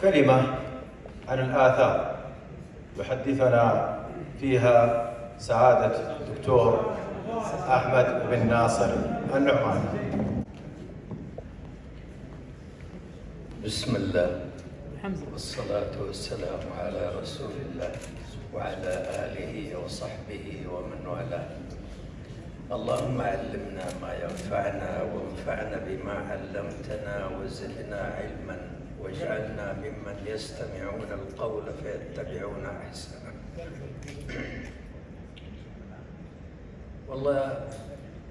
كلمة عن الآثار. يحدثنا فيها سعادة الدكتور أحمد بن ناصر النعمان. بسم الله. والصلاة والسلام على رسول الله وعلى آله وصحبه ومن والاه. اللهم علمنا ما ينفعنا وانفعنا بما علمتنا وزدنا علما. واجعلنا ممن يستمعون القول فيتبعون أحسنه. والله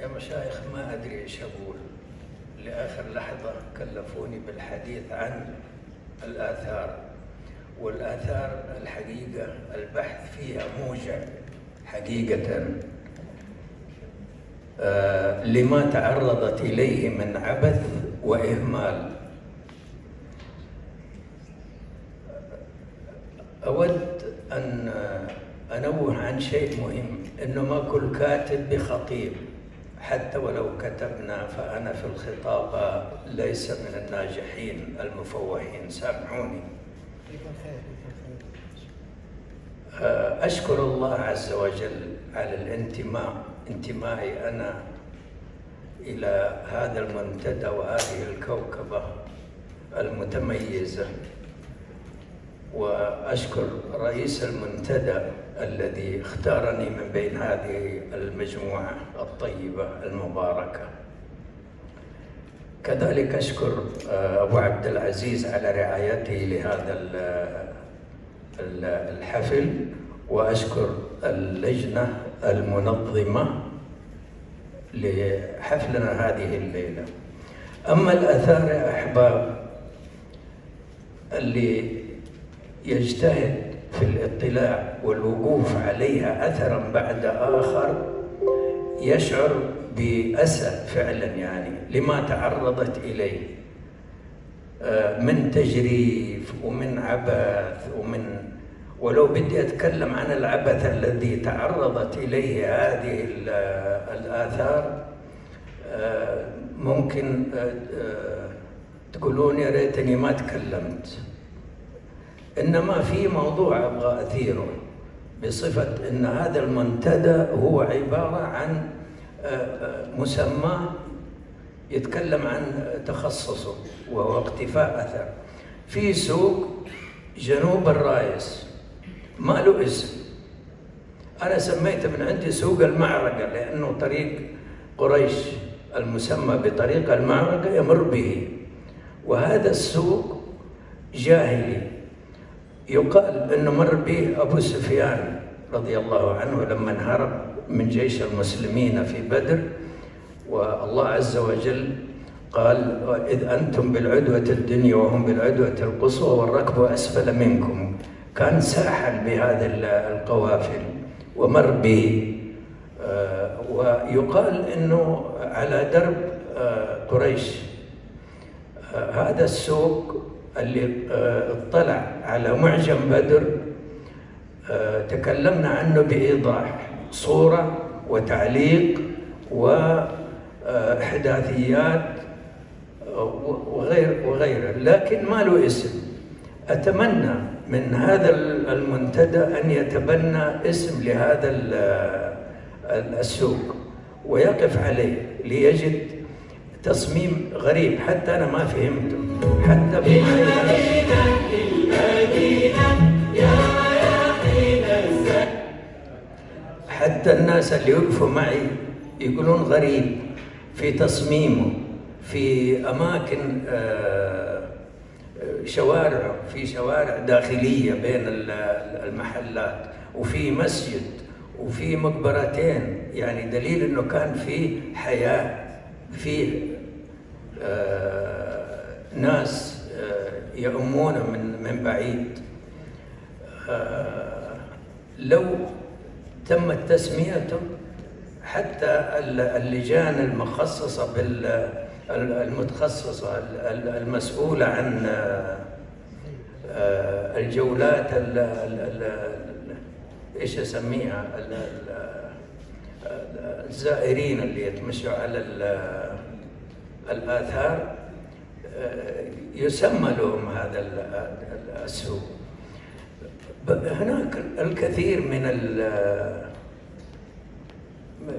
يا مشايخ ما أدري إيش أقول. لآخر لحظة كلفوني بالحديث عن الآثار والآثار الحقيقة البحث فيها موجع حقيقة. آه، لما تعرضت إليه من عبث وإهمال. أود أن أنوه عن شيء مهم إنه ما كل كاتب بخطيب حتى ولو كتبنا فأنا في الخطابه ليس من الناجحين المفوحين سامحوني. آه، أشكر الله عز وجل على الانتماء انتمائي أنا إلى هذا المنتدى وهذه الكوكبة المتميزة. وأشكر رئيس المنتدى الذي اختارني من بين هذه المجموعة الطيبة المباركة. كذلك أشكر آه، أبو عبد العزيز على رعايته لهذا الحفل وأشكر اللجنة المنظمة لحفلنا هذه الليلة. أما الأثار يا أحباب اللي يجتهد في الاطلاع والوقوف عليها اثرا بعد آخر يشعر بأسى فعلا يعني لما تعرضت إليه. آه، من تجريف ومن عبث ومن ولو بدي أتكلم عن العبث الذي تعرضت إليه هذه الآثار آه، ممكن آه، تقولون يا ريتني ما تكلمت. إنما في موضوع أبغى أثيره بصفة إن هذا المنتدى هو عبارة عن مسمى يتكلم عن تخصصه وهو اقتفاء أثر. في سوق جنوب الرايس ما له اسم. أنا سميته من عندي سوق المعرقه لأنه طريق قريش المسمى بطريق المعرقه يمر به. وهذا السوق جاهلي. يقال انه مر به أبو سفيان رضي الله عنه لما هرب من جيش المسلمين في بدر والله عز وجل قال إذ أنتم بالعدوة الدنيا وهم بالعدوة القصوى والركب أسفل منكم. كان ساحا بهذه القوافل ومر به آه، ويقال إنه على درب آه، قريش. آه، هذا السوق اللي اطلع على معجم بدر تكلمنا عنه بإيضاح صورة وتعليق واحداثيات وغير وغيره لكن ما له اسم. أتمنى من هذا المنتدى أن يتبنى اسم لهذا السوق ويقف عليه ليجد تصميم غريب. حتى أنا ما فهمته. حتى حتى الناس اللي يقفوا معي يقولون غريب في تصميمه في أماكن آه، شوارع في شوارع داخلية بين المحلات وفي مسجد وفي مقبرتين. يعني دليل إنه كان في حياة في ناس آه، يؤمون من من بعيد. لو تمت تسميته حتى اللجان المخصصة بال المتخصصة المسؤولة عن آه، الجولات إيش اسميها الزائرين اللي يتمشوا على الآثار يسمى لهم هذا السوق هناك الكثير من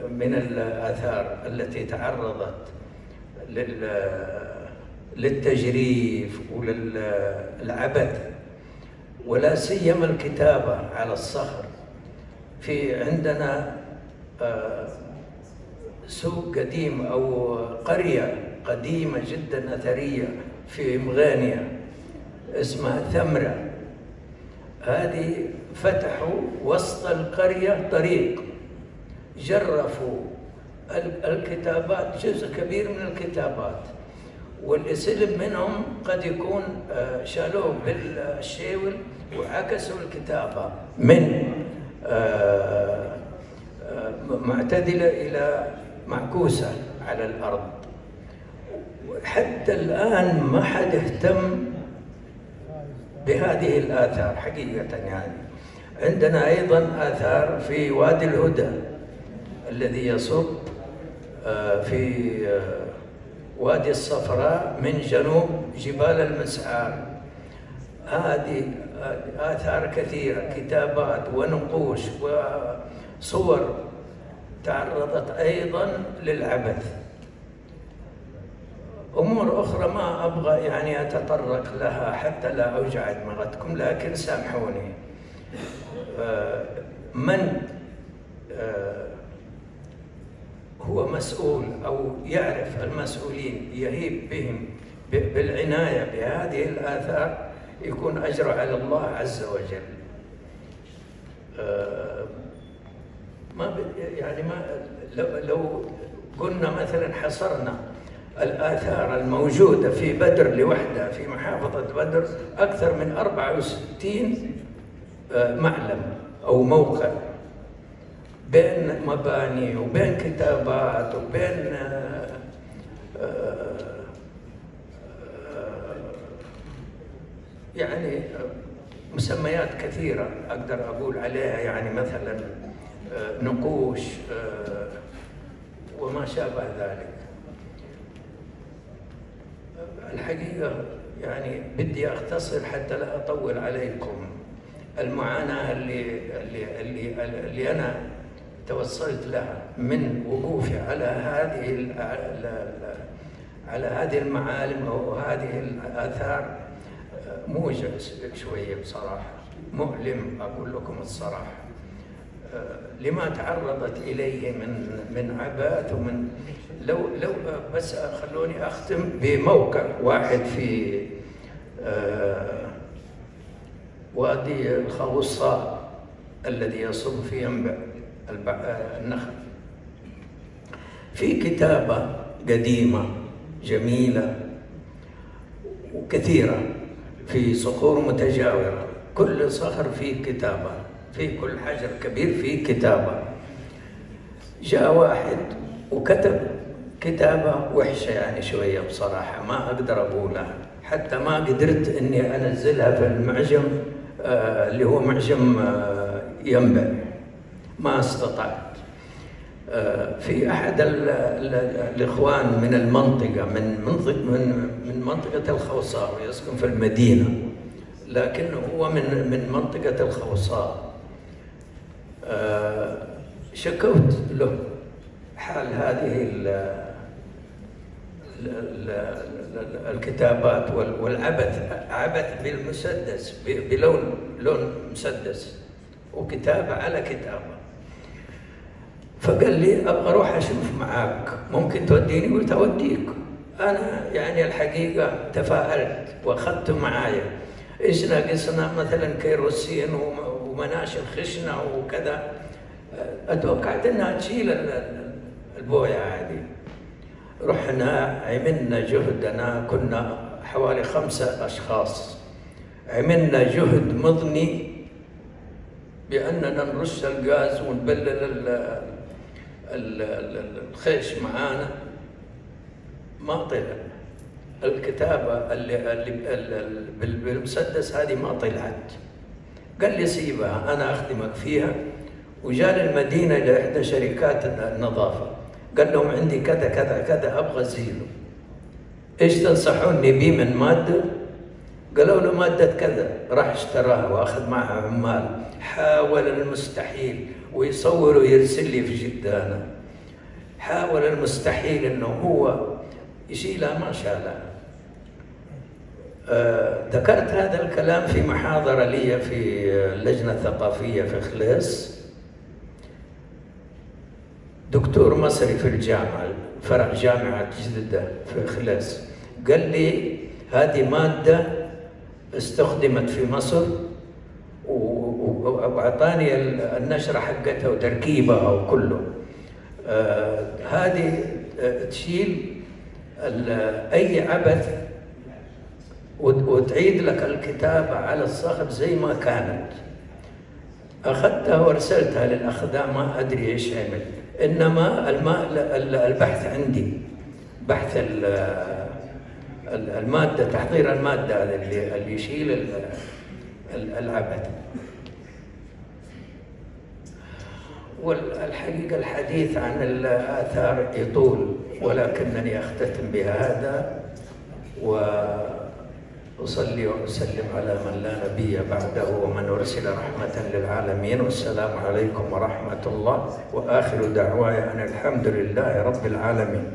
من الآثار التي تعرضت للتجريف وللعبث ولا سيما الكتابة على الصخر. في عندنا آه، سوق قديم أو قرية قديمة جدا أثرية في مغانية اسمها ثمرة. هذه فتحوا وسط القرية طريق. جرفوا الكتابات جزء كبير من الكتابات. واللي سلم منهم قد يكون آه، شالوه بالشيول وعكسوا الكتابة من آه، آه، معتدلة إلى معكوسة على الأرض. حتى الآن ما حد اهتم بهذه الآثار حقيقة يعني. عندنا أيضا آثار في وادي الهدى الذي يصب في وادي الصفراء من جنوب جبال المسعار. هذه آثار كثيرة كتابات ونقوش وصور تعرضت أيضا للعبث. أمور أخرى ما أبغى يعني أتطرق لها حتى لا أوجع دماغتكم لكن سامحوني. آه، من آه، هو مسؤول أو يعرف المسؤولين يهيب بهم بالعناية بهذه الآثار يكون أجر على الله عز وجل. آه، ما يعني ما لو, لو قلنا مثلا حصرنا الآثار الموجودة في بدر لوحدها في محافظة بدر أكثر من 64 آه، معلم أو موقع بين مباني وبين كتابات وبين آه، آه، يعني مسميات كثيرة أقدر أقول عليها يعني مثلا نقوش وما شابه ذلك. الحقيقة يعني بدي أختصر حتى لا أطول عليكم. المعاناة اللي اللي اللي, اللي أنا توصلت لها من وقوفي على هذه على هذه المعالم أو هذه الآثار موجع شوية بصراحة مؤلم أقول لكم الصراحة. لما تعرضت إليه من من عبث ومن لو لو بس خلوني أختم بموقع واحد في آه، وادي الخوصاء الذي يصب في ينبع النخل. في كتابة قديمة جميلة وكثيرة في صخور متجاورة كل صخر فيه كتابة. في كل حجر كبير فيه كتابة. جاء واحد وكتب كتابة وحشة يعني شوية بصراحة ما أقدر أقولها. حتى ما قدرت إني أنزلها في المعجم آه اللي هو معجم آه ينبع. ما استطعت. آه، في أحد الإخوان من المنطقة من منطقه من من منطقة الخوصاء ويسكن في المدينة لكن هو من من منطقة الخوصاء شكوت له. حال هذه الكتابات والعبث عبث بالمسدس بلون لون مسدس وكتابة على كتابة. فقال لي أبغى أروح أشوف معاك ممكن توديني؟ قلت أوديك. أنا يعني الحقيقة تفاءلت واخذته معايا. إيش ناقصنا؟ مثلا كيروسين ومناشر خشنه وكذا. أتوقعت إنها تشيل البوية هذه. رحنا عملنا جهدنا كنا حوالي خمسة أشخاص. عملنا جهد مضني بأننا نرش الغاز ونبلل الخيش معانا. ما طلع. الكتابة اللي, اللي بالمسدس هذه ما طلعت. قال لي سيبها أنا أخدمك فيها. وجاء المدينة لإحدى شركات النظافة. قال لهم عندي كذا كذا كذا أبغى زيله إيش تنصحوني به من مادة؟ قالوا له مادة كذا. راح اشتراها وأخذ معها عمال. حاول المستحيل ويصور ويرسل لي في جده أنا حاول المستحيل إنه هو يشيلها ما شالها ذكرت هذا الكلام في محاضرة لي في اللجنة الثقافية في خليص. دكتور مصري في الجامعة فرع جامعة جدة في خليص قال لي هذه مادة استخدمت في مصر وأعطاني النشرة حقتها وتركيبها وكله. آه هذه تشيل أي عبث وتعيد لك الكتابة على الصخب زي ما كانت. أخذتها وأرسلتها للأخ ما أدري إيش عمل. إنما البحث عندي بحث المادة تحضير المادة اللي, اللي يشيل العبث. والحقيقة الحديث عن الآثار يطول ولكنني أختتم بهذا و أصلي وأسلم على من لا نبي بعده ومن أرسل رحمة للعالمين. والسلام عليكم ورحمة الله. وآخر دعواي أن الحمد لله رب العالمين.